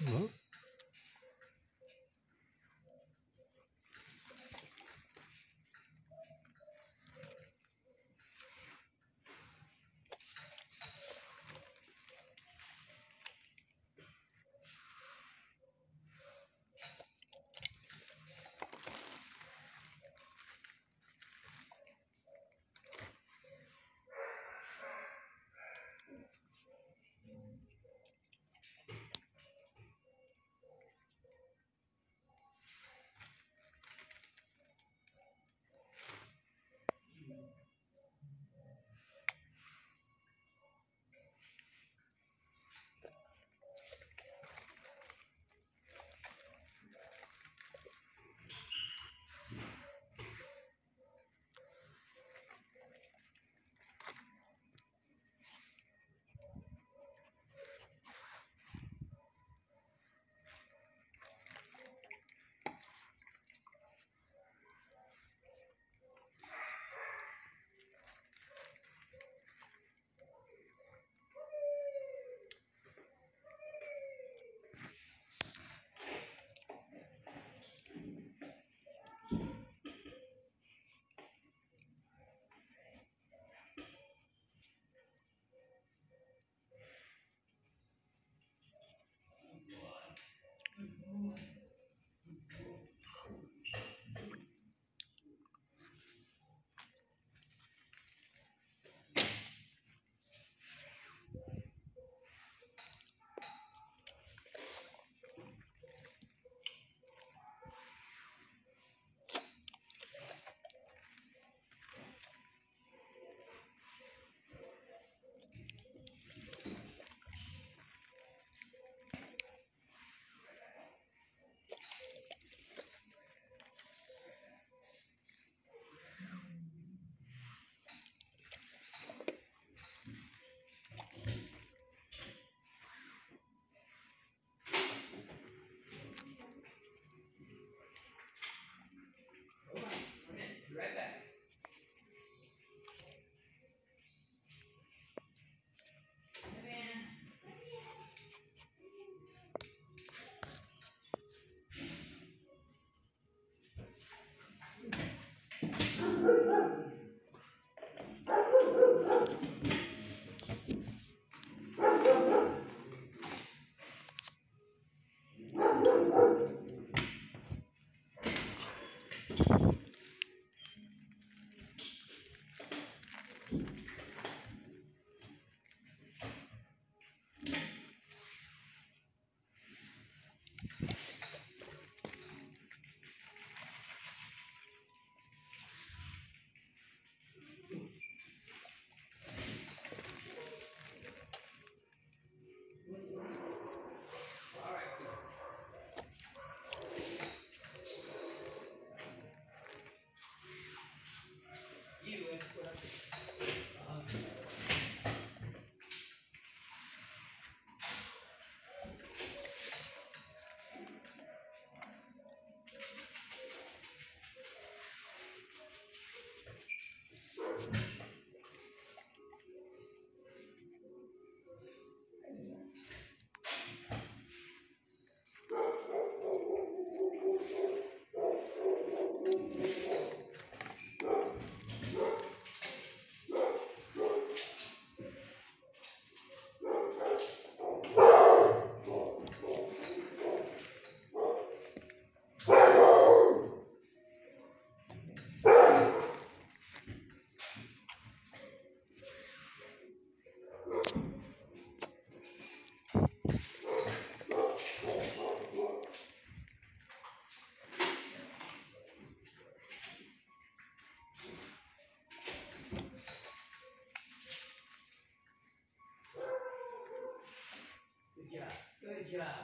Well, Good